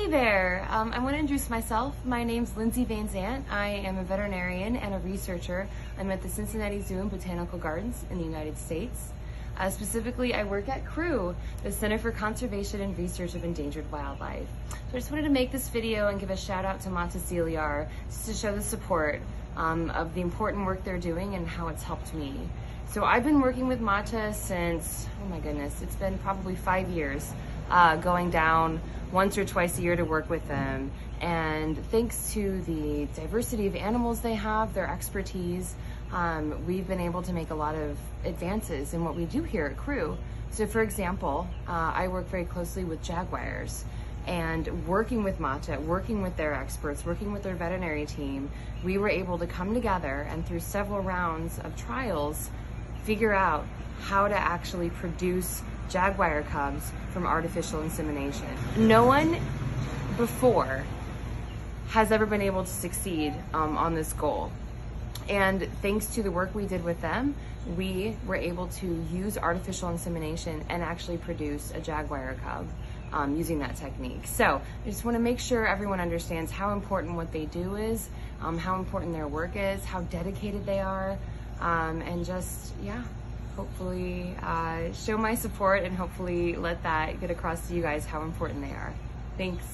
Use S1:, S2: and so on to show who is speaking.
S1: Hey there, um, I want to introduce myself. My name's Lindsey Vansandt. I am a veterinarian and a researcher. I'm at the Cincinnati Zoo and Botanical Gardens in the United States. Uh, specifically, I work at CREW, the Center for Conservation and Research of Endangered Wildlife. So I just wanted to make this video and give a shout out to Mata Ciliar just to show the support um, of the important work they're doing and how it's helped me. So I've been working with Mata since, oh my goodness, it's been probably five years, uh, going down once or twice a year to work with them. And thanks to the diversity of animals they have, their expertise, um, we've been able to make a lot of advances in what we do here at CREW. So for example, uh, I work very closely with jaguars and working with Mata, working with their experts, working with their veterinary team, we were able to come together and through several rounds of trials, figure out how to actually produce jaguar cubs from artificial insemination. No one before has ever been able to succeed um, on this goal. And thanks to the work we did with them, we were able to use artificial insemination and actually produce a jaguar cub um, using that technique. So I just want to make sure everyone understands how important what they do is, um, how important their work is, how dedicated they are, um, and just, yeah, hopefully uh, show my support and hopefully let that get across to you guys how important they are. Thanks.